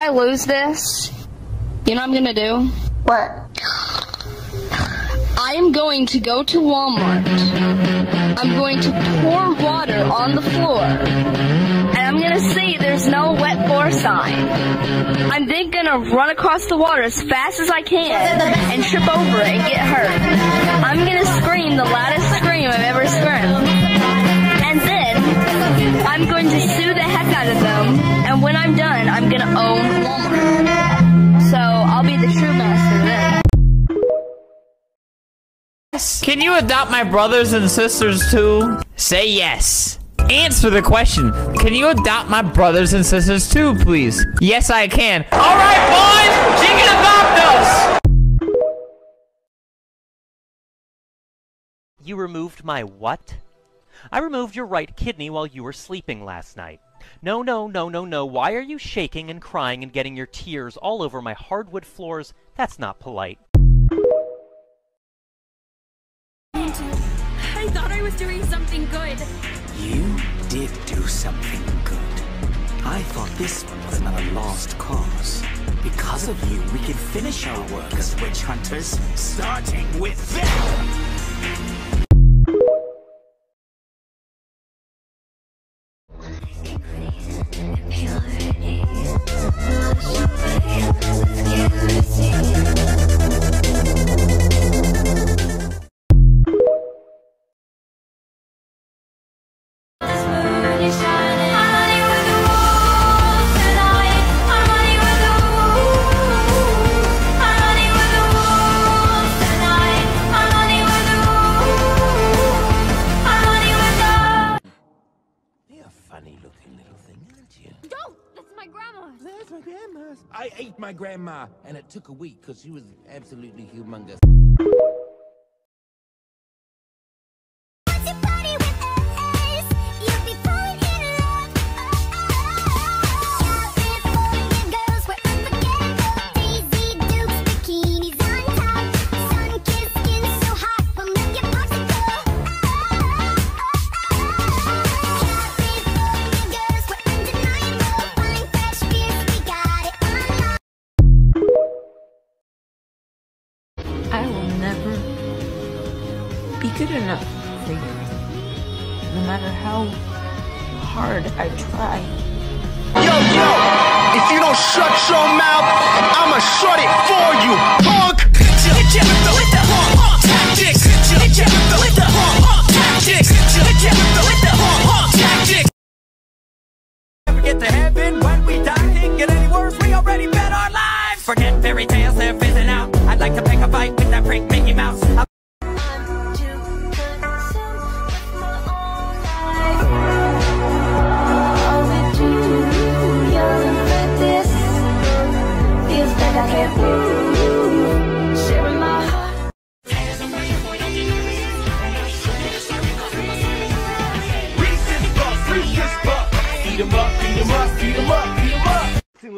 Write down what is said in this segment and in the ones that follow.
I lose this, you know what I'm gonna do? What? I am going to go to Walmart. I'm going to pour water on the floor. And I'm gonna see there's no wet floor sign. I'm then gonna run across the water as fast as I can and trip over it and get hurt. I'm gonna scream the loudest scream I've ever screamed. And when I'm done, I'm gonna own Walmart. So I'll be the true master then. Can you adopt my brothers and sisters too? Say yes. Answer the question. Can you adopt my brothers and sisters too, please? Yes, I can. All right, boys, She can adopt us. You removed my what? I removed your right kidney while you were sleeping last night. No, no, no, no, no. Why are you shaking and crying and getting your tears all over my hardwood floors? That's not polite. I thought I was doing something good. You did do something good. I thought this one was another lost cause. Because of you, we can finish our work as witch hunters, starting with them! Funny looking little thing, aren't you? No, that's my grandma. That's my grandma's. I ate my grandma, and it took a week because she was absolutely humongous. If you don't shut your mouth, I'ma shut it for you, punk! Never get to heaven when we die. Can't get any worse. We already bet our lives. Forget fairy tales, they're fizzing out. I'd like to pick a fight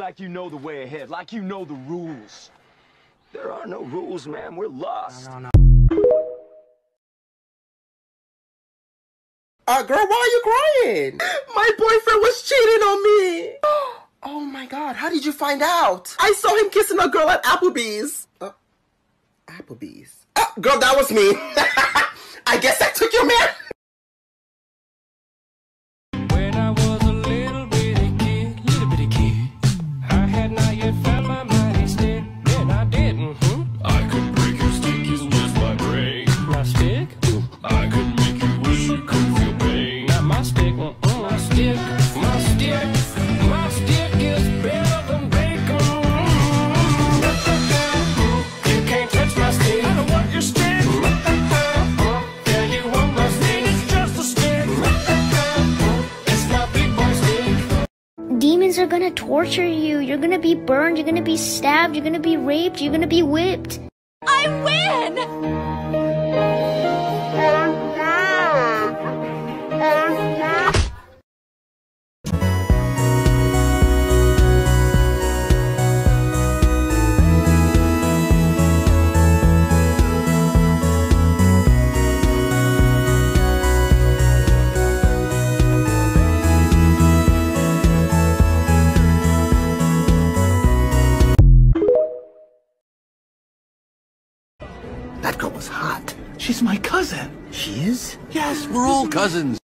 like you know the way ahead, like you know the rules. There are no rules, man. We're lost. Uh, girl, why are you crying? My boyfriend was cheating on me. Oh my god, how did you find out? I saw him kissing a girl at Applebee's. Uh, Applebee's? Oh, girl, that was me. I guess I took your man. Gonna torture you. You're gonna be burned. You're gonna be stabbed. You're gonna be raped. You're gonna be whipped. I win! Was hot. She's my cousin. She is? Yes, we're all cousins.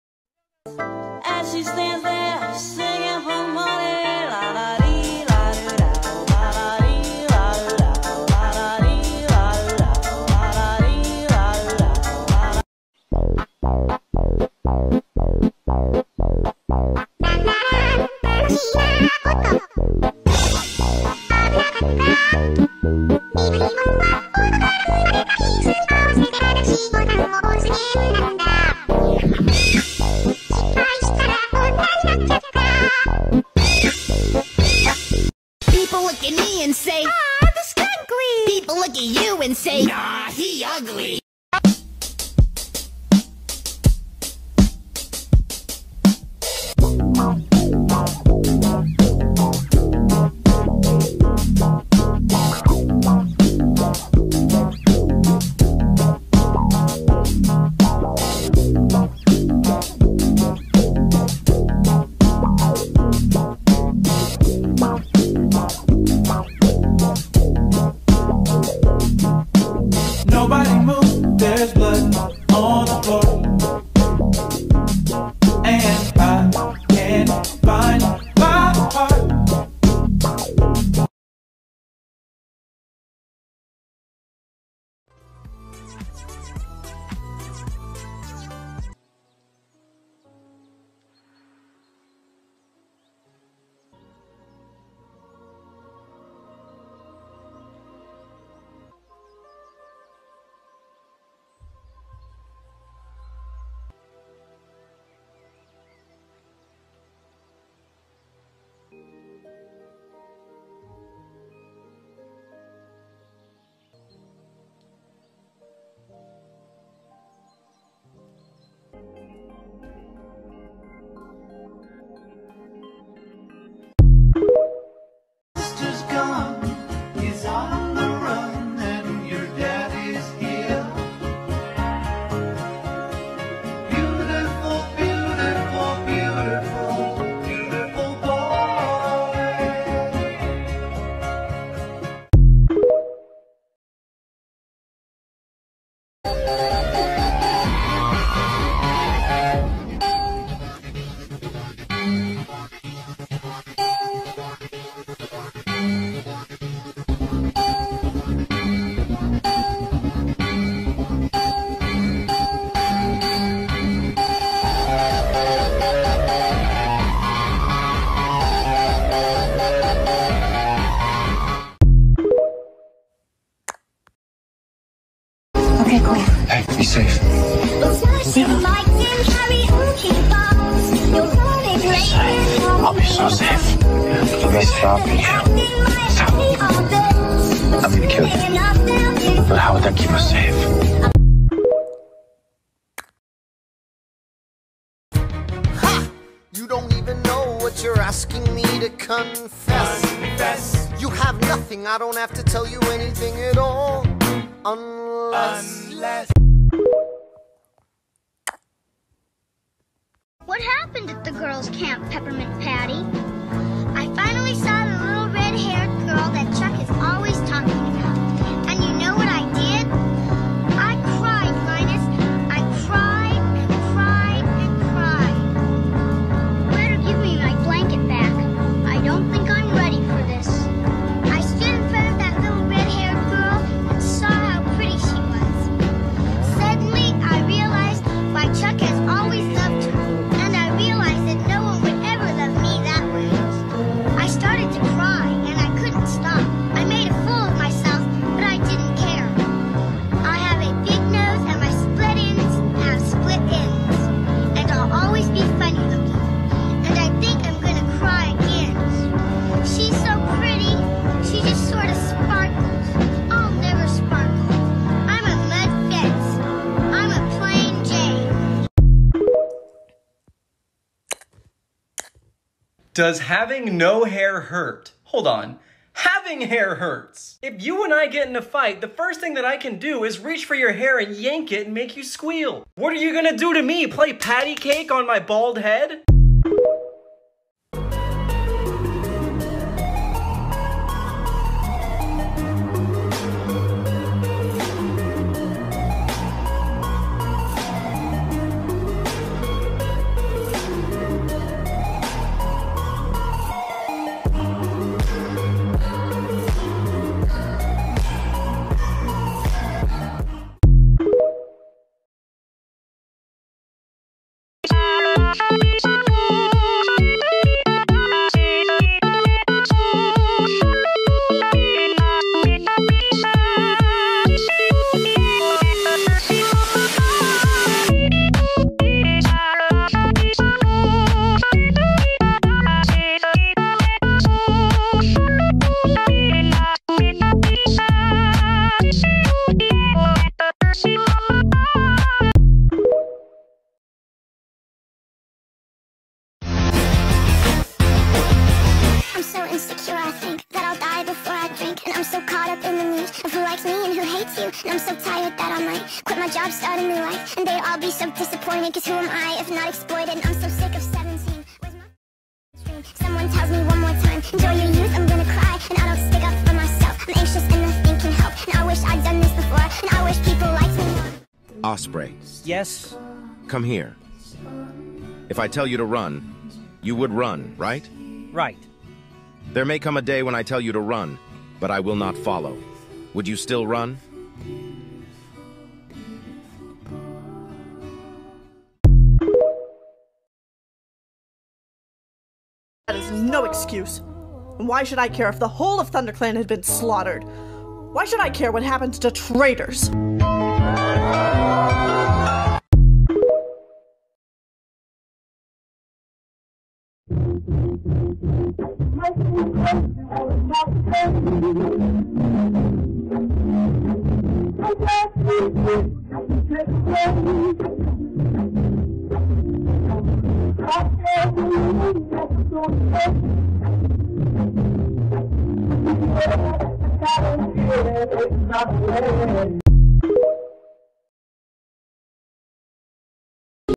And say, Nah, he ugly. I'll be so safe. Please stop me. Stop. I'm gonna kill you. But how would that keep us safe? You don't even know what you're asking me to confess. confess. You have nothing, I don't have to tell you anything at all. Unless. Unless. What happened at the girls' camp, Peppermint Patty? I finally saw the little red-haired girl that Chuck Does having no hair hurt? Hold on. Having hair hurts. If you and I get in a fight, the first thing that I can do is reach for your hair and yank it and make you squeal. What are you gonna do to me? Play patty cake on my bald head? Quit my job, start a new life. And they'd all be so disappointed, cause who am I if not exploited? And I'm so sick of 17. Where's my dream? Someone tells me one more time, enjoy your youth, I'm gonna cry. And I don't stick up for myself. I'm anxious and nothing can help. And I wish I'd done this before. And I wish people liked me more. Osprey, Yes? come here. If I tell you to run, you would run, right? Right. There may come a day when I tell you to run, but I will not follow. Would you still run? no excuse. And why should I care if the whole of ThunderClan had been slaughtered? Why should I care what happens to traitors? Thank you.